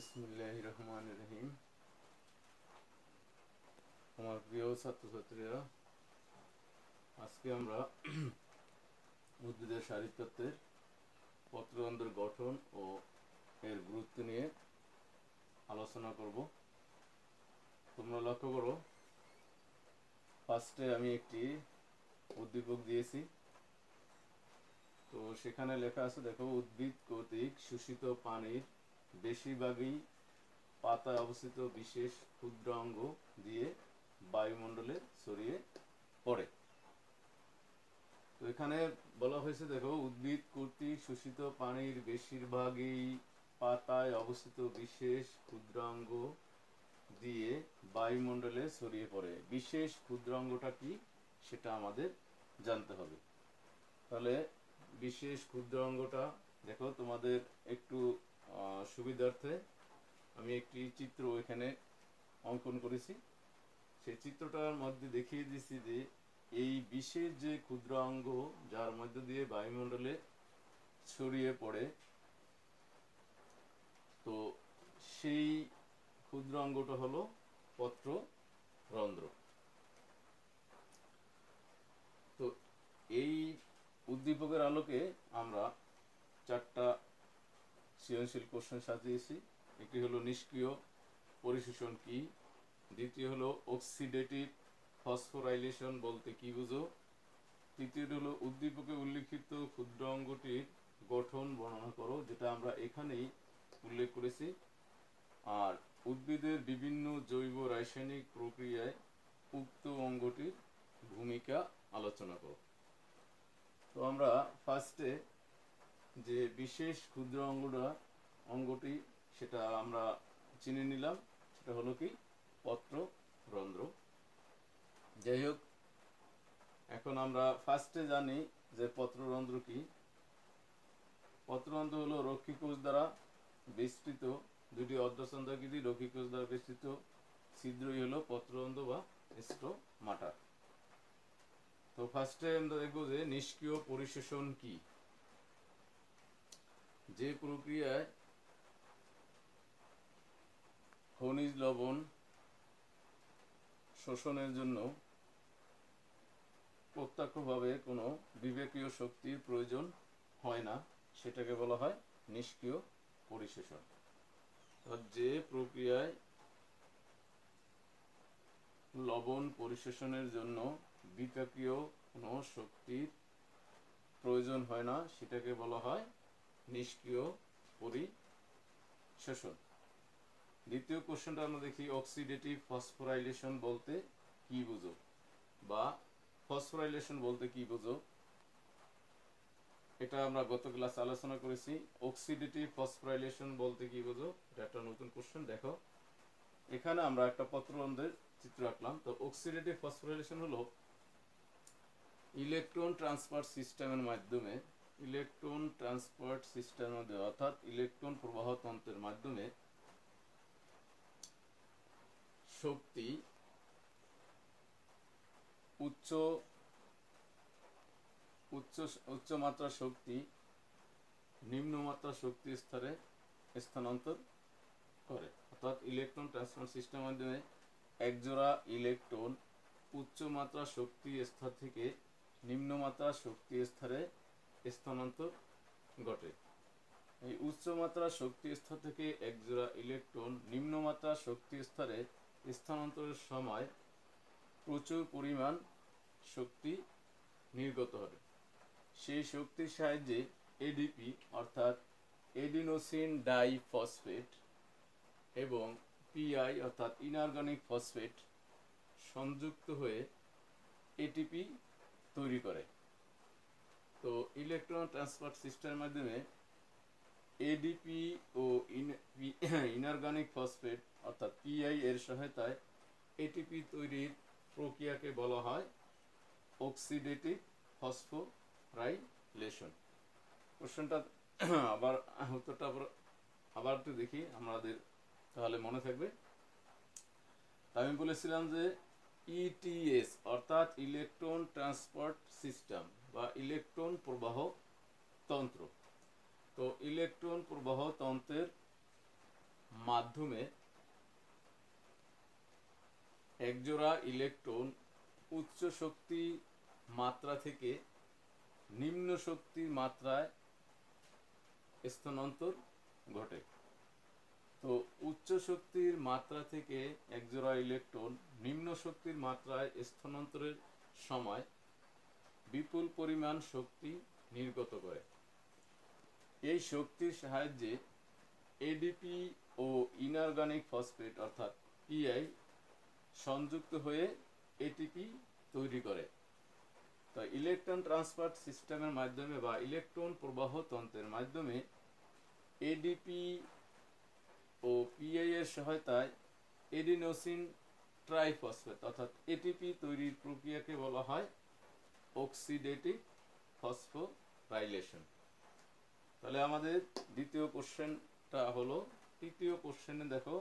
বিসমুল্লাহ আমার প্রিয় ছাত্রছাত্রীরা, আজকে আমরা উদ্ভিদের শারীরতত্ত্বের পত্রন্ত্রের গঠন ও এর গুরুত্ব নিয়ে আলোচনা করব। তোমরা লক্ষ্য করো ফার্স্টে আমি একটি উদ্দীপক দিয়েছি। তো সেখানে লেখা আছে, দেখো, উদ্ভিদ কর্তৃক শোষিত পানির বেশিরভাগই পাতায় অবস্থিত বিশেষ ক্ষুদ্র অঙ্গ দিয়ে বায়ুমণ্ডলে ছড়িয়ে পড়ে। তো এখানে বলা হয়েছে, দেখো, উদ্ভিদ কর্তৃক শোষিত পানির বেশিরভাগই পাতায় অবস্থিত বিশেষ ক্ষুদ্রাঙ্গ দিয়ে বায়ুমণ্ডলে ছড়িয়ে পড়ে। বিশেষ ক্ষুদ্রাঙ্গটা কি সেটা আমাদের জানতে হবে। তাহলে বিশেষ ক্ষুদ্রাঙ্গটা দেখো, তোমাদের একটু সুবিধার্থে আমি একটি চিত্র এখানে অঙ্কন করেছি। সেই চিত্রটার মধ্যে দেখিয়ে দিচ্ছি যে এই বিশেষ যে ক্ষুদ্র অঙ্গ, যার মধ্য দিয়ে বায়ুমণ্ডলে ছড়িয়ে পড়ে, তো সেই ক্ষুদ্র অঙ্গটা হলো পত্র রন্ধ্র। তো এই উদ্দীপকের আলোকে আমরা চারটা সৃজনশীল কোশ্চেন সাজিয়েছি একটি হলো নিষ্ক্রিয় পরিশোষণ কি? দ্বিতীয় হলো অক্সিডেটিভ ফসফোরাইলেশন বলতে কি বুঝো? তৃতীয়টি হলো উদ্দীপকে উল্লিখিত ক্ষুদ্র অঙ্গটির গঠন বর্ণনা করো, যেটা আমরা এখানেই উল্লেখ করেছি। আর উদ্ভিদের বিভিন্ন জৈব রাসায়নিক প্রক্রিয়ায় উক্ত অঙ্গটির ভূমিকা আলোচনা করো। তো আমরা ফার্স্টে যে বিশেষ ক্ষুদ্র অঙ্গটা, অঙ্গটি সেটা আমরা চিনে নিলাম, সেটা হলো কি? পত্র, রন্ধ্র। যাই হোক, এখন আমরা ফার্স্টে জানি যে পত্ররন্ধ্র কি? পত্ররন্ধ্র হলো রক্ষীকোষ দ্বারা বিস্তৃত দুটি অর্ধসন্ধাকৃতি রক্ষীকোষ দ্বারা বিস্তৃত ছিদ্রই হলো পত্ররন্ধ্র বা স্ট্রোমাটা তো ফার্স্টে আমরা দেখব যে নিষ্ক্রিয় পরিশোষণ কি? যে প্রক্রিয়ায় খনিজ লবণ শোষণের জন্য প্রত্যক্ষভাবে কোনো বিবেকীয় শক্তির প্রয়োজন হয় না, সেটাকে বলা হয় নিষ্ক্রিয় পরিশোষণ। যে প্রক্রিয়ায় লবণ পরিশোষণের জন্য বিপাকীয় কোনো শক্তির প্রয়োজন হয় না, সেটাকে বলা হয় নিষ্ক্রিয় পরিশোষণ। দ্বিতীয় কোশ্চেনটা আমরা দেখি অক্সিডেটিভ ফসফোরাইলেশন বলতে কি বুঝো? বা ফসফোরাইলেশন বলতে কি বুঝো? এটা আমরা গত ক্লাস আলোচনা করেছি। অক্সিডেটিভ ফসফোরাইলেশন বলতে কি বুঝো? এটা একটা নতুন কোশ্চেন দেখো। এখানে আমরা একটা পত্রবন্ধের চিত্র আঁকলাম। তো অক্সিডেটিভ ফসফোরাইলেশন হলো ইলেকট্রন ট্রান্সফার সিস্টেমের মাধ্যমে ইলেকট্রন ট্রান্সপোর্ট সিস্টেম অর্থাৎ ইলেকট্রন প্রবাহ তন্ত্রের মাধ্যমে শক্তি উচ্চ উচ্চ উচ্চ মাত্রা শক্তি, নিম্ন মাত্রা শক্তি স্তরে স্থানান্তর করে। অর্থাৎ ইলেকট্রন ট্রান্সফার সিস্টেমের মাধ্যমে একজোড়া ইলেকট্রন উচ্চ মাত্রা শক্তি স্তর থেকে নিম্ন মাত্রা শক্তি স্তরে স্থানান্তর ঘটে। এই উচ্চ মাত্রা শক্তি স্তর থেকে একজোড়া ইলেকট্রন নিম্ন মাত্রা শক্তি স্তরে স্থানান্তরের সময় প্রচুর পরিমাণ শক্তি নির্গত হবে। সেই শক্তির সাহায্যে এডিপি অর্থাৎ এডিনোসিন ডাইফসফেট এবং পিআই অর্থাৎ ইনঅর্গানিক ফসফেট সংযুক্ত হয়ে এটিপি তৈরি করে। তো ইলেকট্রন ট্রান্সফার সিস্টেমের মাধ্যমে এডিপি ও ইনঅর্গানিক ফসফেট অর্থাৎ পিআই এর সহায়তায় এটিপি তৈরির প্রক্রিয়াকে বলা হয় অক্সিডেটিভ ফসফোরাইলেশন কোশ্চেনটা আবার, উত্তরটা আবার আবার একটু দেখি, আমাদের তাহলে মনে থাকবে। আমি বলেছিলাম যে ইটিএস অর্থাৎ ইলেকট্রন ট্রান্সপোর্ট সিস্টেম বা ইলেকট্রন প্রবাহ তন্ত্র। তো ইলেকট্রন প্রবাহ তন্ত্রের মাধ্যমে একজোড়া ইলেকট্রন উচ্চ শক্তি মাত্রা থেকে নিম্ন শক্তির মাত্রায় স্থানান্তর ঘটে। তো উচ্চ শক্তির মাত্রা থেকে একজোড়া ইলেকট্রন নিম্ন শক্তির মাত্রায় স্থানান্তরের সময় বিপুল পরিমাণ শক্তি নির্গত করে। এই শক্তির সাহায্যে এডিপি ও ইনঅর্গানিক ফসফেট অর্থাৎ ইআই সংযুক্ত হয়ে এটিপি তৈরি করে। তো ইলেকট্রন ট্রান্সফার সিস্টেমের মাধ্যমে বা ইলেকট্রন প্রবাহ তন্ত্রের মাধ্যমে এডিপি ও পিআই এর সহায়তায় এডিনোসিন ট্রাইফসফেট অর্থাৎ এটিপি তৈরির প্রক্রিয়াকে বলা হয় অক্সিডেটিভ ফসফোরাইলেশন তাহলে আমাদের দ্বিতীয় কোশ্চেনটা হলো, তৃতীয় কোশ্চেনে দেখো,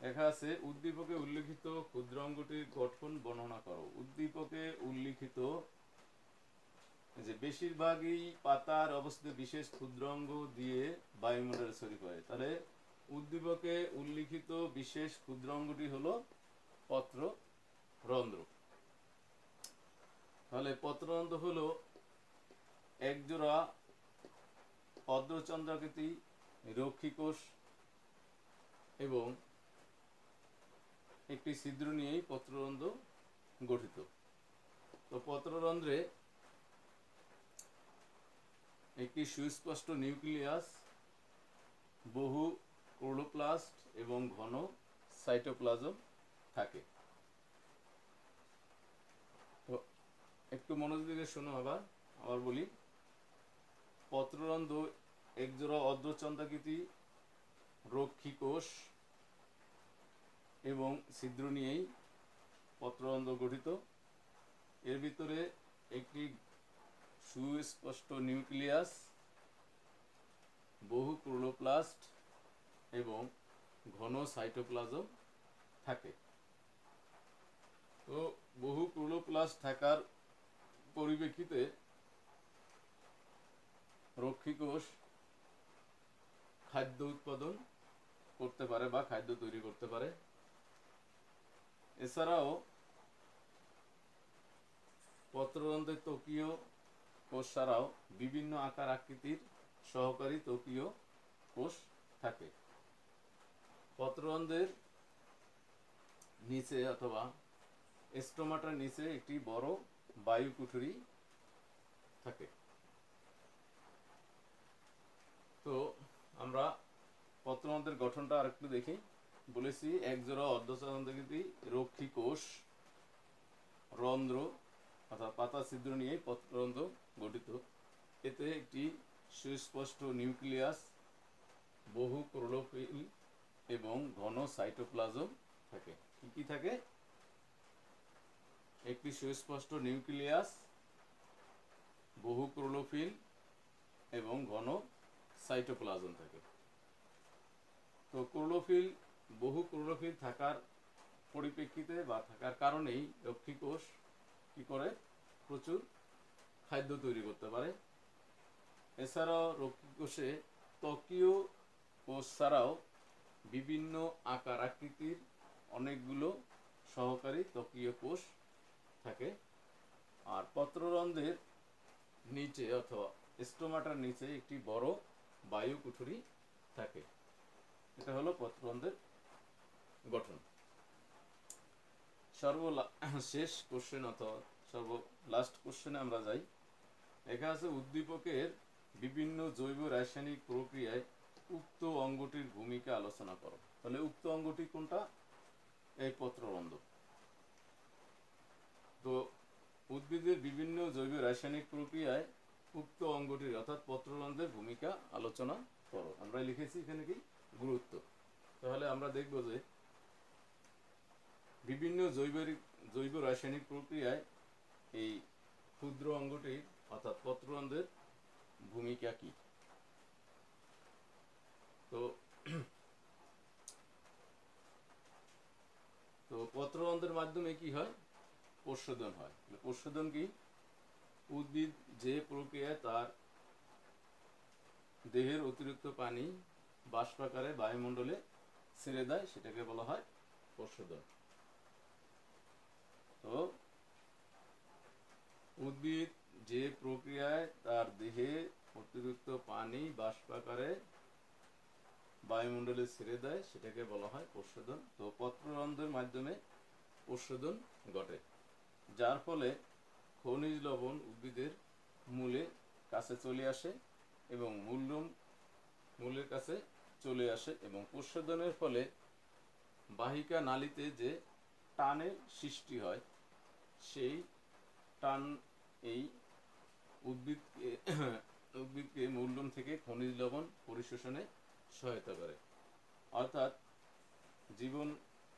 লেখা আছে, উদ্দীপকে উল্লিখিত ক্ষুদ্রাঙ্গটির গঠন বর্ণনা করো। উদ্দীপকে উল্লিখিত যে বেশিরভাগই পাতার অবস্থিত বিশেষ ক্ষুদ্রাঙ্গ দিয়ে বায়ুমণ্ডলে ছড়িয়ে পড়ে তাহলে উদ্দীপকে উল্লিখিত বিশেষ ক্ষুদ্রাঙ্গটি হলো পত্র রন্ধ্র তাহলে পত্ররন্ধ্র হলো একজোড়া অর্ধচন্দ্রাকৃতি রক্ষীকোষ এবং একটি ছিদ্র নিয়েই পত্ররন্ধ্র গঠিত। তো পত্ররন্ধ্রে একটি সুস্পষ্ট নিউক্লিয়াস, বহু ক্লোরোপ্লাস্ট এবং ঘন সাইটোপ্লাজম থাকে। একটু মনোযোগ দিয়ে শোনো আবার আবার বলি। পত্ররন্ধ্র একজোড়া অর্ধচন্দ্রাকৃতি রক্ষী কোষ এবং ছিদ্র নিয়েই পত্ররন্ধ্র গঠিত। এর ভিতরে একটি সুস্পষ্ট নিউক্লিয়াস, বহু ক্রোলোপ্লাস্ট এবং ঘন সাইটোপ্লাজম থাকে। তো বহু ক্লোরোপ্লাস্ট থাকার পরিপ্রেক্ষিতে রক্ষীকোষ খাদ্য উৎপাদন করতে পারে বা খাদ্য তৈরি করতে পারে। এছাড়াও পত্ররন্ধ্রের ত্বকীয় কোষ ছাড়াও বিভিন্ন আকার আকৃতির সহকারী ত্বকীয় কোষ থাকে। পত্ররন্ধ্রের নিচে অথবা স্টোমাটার নিচে একটি বড় বায়ু কুঠুরি থাকে। তো আমরা পত্ররন্ধ্রের গঠনটা আরেকটু দেখি। বলেছি, একজোড়া অর্ধচন্দ্রকৃতি রক্ষী কোষ, রন্ধ্র অর্থাৎ পাতা ছিদ্র নিয়ে পত্ররন্ধ্র গঠিত। এতে একটি সুস্পষ্ট নিউক্লিয়াস, বহু ক্লোরোফিল এবং ঘন সাইটোপ্লাজম থাকে। কি কি থাকে? একটি সুস্পষ্ট নিউক্লিয়াস, বহু ক্লোরোফিল এবং ঘন সাইটোপ্লাজম থাকে। তো ক্লোরোফিল বহু ক্লোরোফিল থাকার পরিপ্রেক্ষিতে বা থাকার কারণেই রক্ষী কোষ কি করে? প্রচুর খাদ্য তৈরি করতে পারে। এছাড়াও রক্ষী কোষে ত্বকীয় কোষ ছাড়াও বিভিন্ন আকার আকৃতির অনেকগুলো সহকারী ত্বকীয় কোষ থাকে। আর পত্ররন্ধ্রের নিচে অথবা স্টোমাটার নিচে একটি বড় বায়ু কুঠুরি থাকে। এটা হলো পত্ররন্ধ্রের গঠন। সর্ব শেষ কোশ্চেন অথবা সর্ব লাস্ট কোশ্চেনে আমরা যাই। লেখা আছে, উদ্দীপকের বিভিন্ন জৈব রাসায়নিক প্রক্রিয়ায় উক্ত অঙ্গটির ভূমিকা আলোচনা করো। তাহলে উক্ত অঙ্গটি কোনটা? এই পত্ররন্ধ্র। তো উদ্ভিদের বিভিন্ন জৈব রাসায়নিক প্রক্রিয়ায় উক্ত অঙ্গটির অর্থাৎ পত্ররন্ধ্রের ভূমিকা আলোচনা করো। আমরা লিখেছি এখানে কি? গুরুত্ব। তাহলে আমরা দেখব যে বিভিন্ন জৈব জৈব রাসায়নিক প্রক্রিয়ায় এই ক্ষুদ্র অঙ্গটির অর্থাৎ পত্ররন্ধ্রের ভূমিকা কি? তো তো পত্ররন্ধ্রের মাধ্যমে কি হয়? প্রশোধন হয়। প্রশোধন কি? উদ্ভিদ যে প্রক্রিয়ায় তার দেহের অতিরিক্ত পানি বাষ্পাকারে বায়ুমণ্ডলে ছেড়ে দেয়, সেটাকে বলা হয় প্রশোধন তো উদ্ভিদ যে প্রক্রিয়ায় তার দেহে অতিরিক্ত পানি বাষ্পাকারে বায়ুমণ্ডলে ছেড়ে দেয়, সেটাকে বলা হয় প্রশোধন তো পত্ররন্ধ্রের মাধ্যমে প্রশোধন ঘটে। যার ফলে খনিজ লবণ উদ্ভিদের মূলে কাছে চলে আসে এবং মূলরুম মূলের কাছে চলে আসে এবং প্রশোধনের ফলে বাহিকা নালীতে যে টানের সৃষ্টি হয়, সেই টান এই উদ্ভিদকে উদ্ভিদকে মূলরুম থেকে খনিজ লবণ পরিশোষণে সহায়তা করে। অর্থাৎ জীবন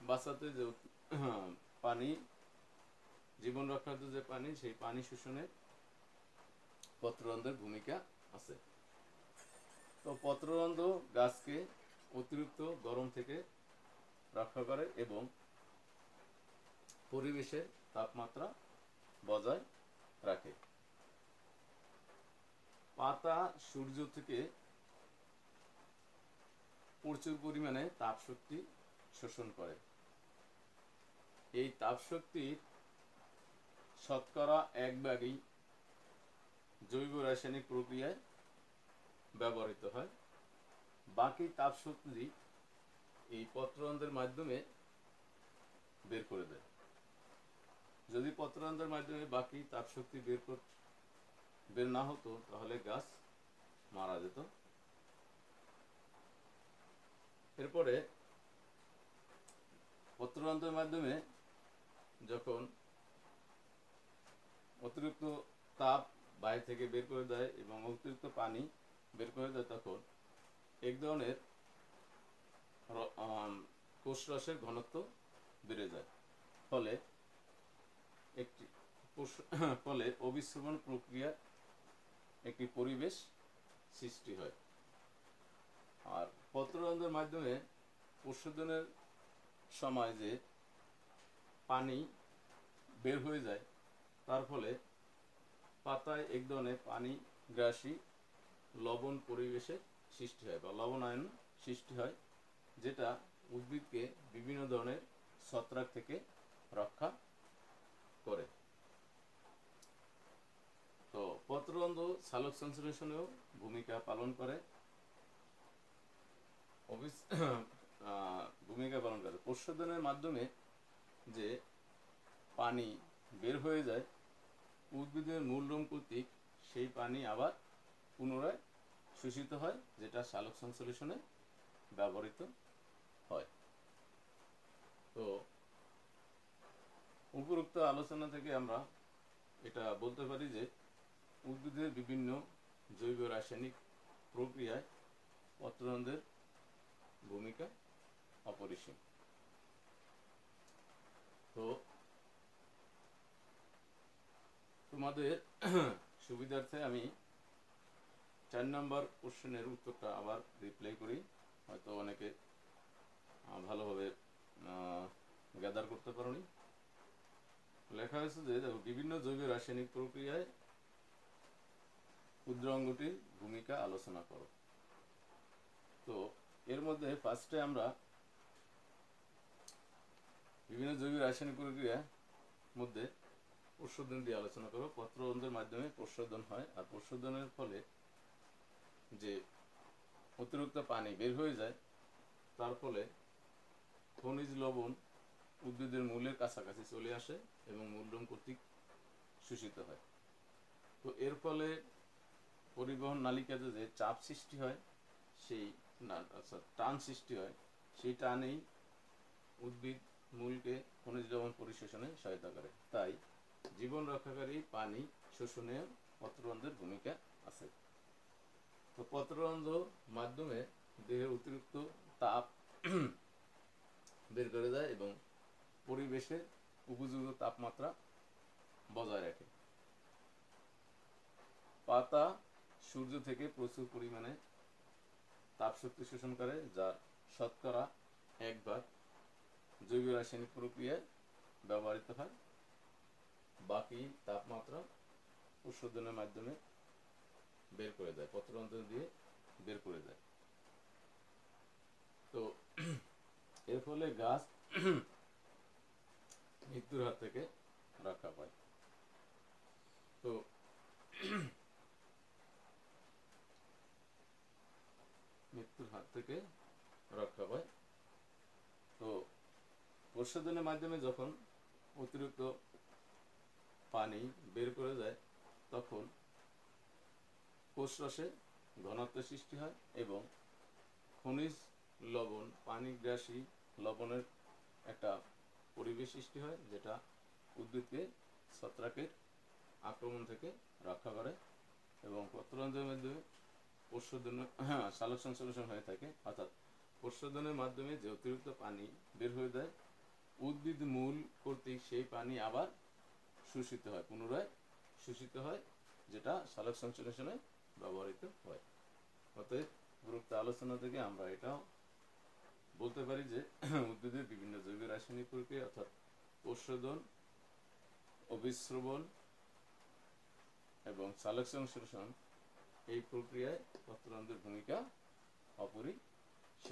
বাঁচাতে যে পানি জীবন রক্ষার্থ যে পানি, সেই পানি শোষণে পত্ররন্ধ্রের ভূমিকা আছে। তো পত্ররন্ধ্র গাছকে অতিরিক্ত গরম থেকে রক্ষা করে এবং পরিবেশের তাপমাত্রা বজায় রাখে। পাতা সূর্য থেকে প্রচুর পরিমাণে তাপ শক্তি শোষণ করে। এই তাপ শক্তির শতকরা এক ভাগই জৈব রাসায়নিক প্রক্রিয়ায় ব্যবহৃত হয়। বাকি তাপ শক্তি এই পত্ররন্ধ্রের মাধ্যমে বের করে দেয়। যদি পত্ররন্ধ্রের মাধ্যমে বাকি তাপ শক্তি বের কর, বের না হতো, তাহলে গাছ মারা যেত। এরপরে পত্ররন্ধ্রের মাধ্যমে যখন অতিরিক্ত তাপ বাইরে থেকে বের করে দেয় এবং অতিরিক্ত পানি বের করে দেয় তখন এক ধরনের কোষরসের ঘনত্ব বেড়ে যায়। ফলে একটি ফলে অবিশ্রবণ প্রক্রিয়া একটি পরিবেশ সৃষ্টি হয়। আর পত্ররন্ধ্রের মাধ্যমে প্রশোধনের সময় যে পানি বের হয়ে যায় তার ফলে পাতায় এক ধরনের পানি গ্রাসী লবণ পরিবেশের সৃষ্টি হয় বা লবণায়ন সৃষ্টি হয়, যেটা উদ্ভিদকে বিভিন্ন ধরনের ছত্রাক থেকে রক্ষা করে। তো পত্ররন্ধ্র সালোক সংশ্লেষণেও ভূমিকা পালন করে। ভূমিকা পালন করে। প্রশোধনের মাধ্যমে যে পানি বের হয়ে যায়, উদ্ভিদের মূলরোম কর্তৃক সেই পানি আবার পুনরায় শোষিত হয়, যেটা সালোক সংশ্লেষণে ব্যবহৃত হয়। তো উপরোক্ত আলোচনা থেকে আমরা এটা বলতে পারি যে, উদ্ভিদের বিভিন্ন জৈব রাসায়নিক প্রক্রিয়ায় পত্ররন্ধ্রের ভূমিকা অপরিসীম। তো তোমাদের সুবিধার্থে আমি চার নম্বর কোশ্চেনের উত্তরটা আবার রিপ্লাই করি। হয়তো অনেকে ভালোভাবে গ্যাদার করতে পারোনি। লেখা হয়েছে যে, দেখো, বিভিন্ন জৈব রাসায়নিক প্রক্রিয়ায় ক্ষুদ্র অঙ্গটির ভূমিকা আলোচনা করো। তো, এর মধ্যে ফার্স্টে আমরা বিভিন্ন জৈব রাসায়নিক প্রক্রিয়ার মধ্যে প্রশোধন দিয়ে আলোচনা করো পত্ররন্ধ্রের মাধ্যমে প্রশোধন হয় আর প্রশোধনের ফলে যে অতিরিক্ত পানি বের হয়ে যায়, তার ফলে খনিজ লবণ উদ্ভিদের মূলের কাছাকাছি চলে আসে এবং মূলরম কর্তৃক শোষিত হয়। তো এর ফলে পরিবহন নালিকাতে যে চাপ সৃষ্টি হয়, সেই আচ্ছা টান সৃষ্টি হয়, সেই টানেই উদ্ভিদ মূলকে খনিজ লবণ পরিশোষণে সহায়তা করে। তাই জীবন রক্ষাকারী পানি, শোষণে পত্ররন্ধ্রের ভূমিকা আছে। তো পত্ররন্ধ্র মাধ্যমে দেহের অতিরিক্ত তাপ বের করে দেয় এবং পরিবেশের উপযুক্ত তাপমাত্রা বজায় রাখে। পাতা সূর্য থেকে প্রচুর পরিমাণে তাপ শক্তি শোষণ করে যা শতকরা এক ভাগ জৈব রাসায়নিক প্রক্রিয়ায় ব্যবহৃত হয়। বাকি তাপমাত্রা প্রশোধনের মাধ্যমে বের করে দেয় পত্ররন্ধ্র দিয়ে বের করে দেয়। তো এর ফলে গাছ মৃত্যুর হাত থেকে রক্ষা পায়। তো মৃত্যুর হাত থেকে রক্ষা পায়। তো প্রসাধনের মাধ্যমে যখন অতিরিক্ত পানি বের করে যায় তখন কোষরসে ঘনত্ব সৃষ্টি হয় এবং খনিজ লবণ পানি পানিগ্রাসী লবণের একটা পরিবেশ সৃষ্টি হয়, যেটা উদ্ভিদকে ছত্রাকের আক্রমণ থেকে রক্ষা করে এবং পত্ররন্ধ্রের মাধ্যমে প্রশোধন হ্যাঁ সালোক সংশ্লেষণ হয়ে থাকে। অর্থাৎ প্রশোধনের মাধ্যমে যে অতিরিক্ত পানি বের হয়ে যায়, উদ্ভিদ মূল কর্তৃক সেই পানি আবার শোষিত হয়, পুনরায় শোষিত হয়, যেটা সালোক সংশ্লেষণে ব্যবহৃত হয়। অতএব উপরোক্ত আলোচনা থেকে আমরা এটাও বলতে পারি যে উদ্ভিদের বিভিন্ন জৈব রাসায়নিক প্রক্রিয়া অর্থাৎ প্রশোধন অবিশ্রবণ এবং সালোক সংশ্লেষণ এই প্রক্রিয়ায় পত্ররন্ধ্রের ভূমিকা অপরিহার্য